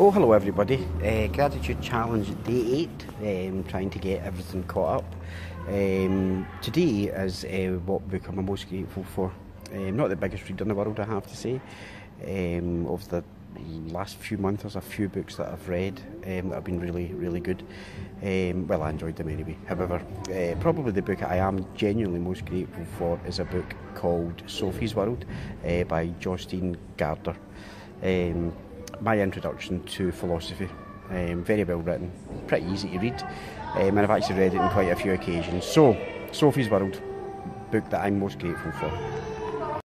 Oh, hello everybody. Uh, Gratitude Challenge Day 8, um, trying to get everything caught up. Um, today is uh, what book I'm most grateful for. Um, not the biggest read in the world, I have to say. Um, of the last few months, there's a few books that I've read um, that have been really, really good. Um, well, I enjoyed them anyway. However, uh, probably the book I am genuinely most grateful for is a book called Sophie's World uh, by Jostein Gaarder. My introduction to philosophy. Um, very well written, pretty easy to read, um, and I've actually read it on quite a few occasions. So, Sophie's World, book that I'm most grateful for.